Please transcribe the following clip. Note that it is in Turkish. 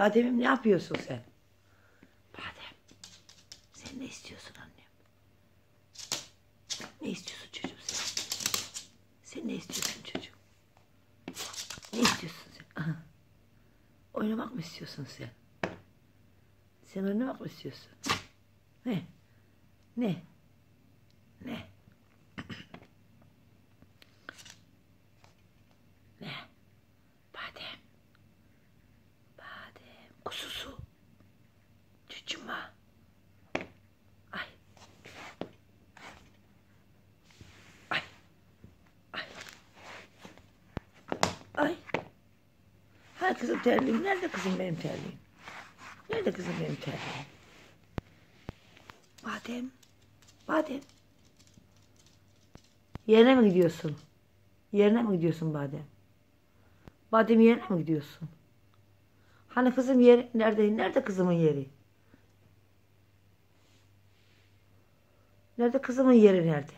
Bademim ne yapıyorsun sen? Badem. Sen ne istiyorsun annem? Ne istiyorsun çocuğum sen? Sen ne istiyorsun çocuğum? Ne istiyorsun sen? Oynamak mı istiyorsun sen? Sen oynamak mı istiyorsun? Ne? Ne? Ne? ne? Badem. Kususu. Çuçuma. Ay. Ay. Ay. Ay. Ha kızım terliğim. Nerede kızım benim terliğim? Nerede kızım benim terliğim? Badem. Badem. Yerine mi gidiyorsun? Yerine mi gidiyorsun Badem? Badem yerine mi gidiyorsun? Hani kızım yeri nerede? Nerede kızımın yeri? Nerede kızımın yeri nerede?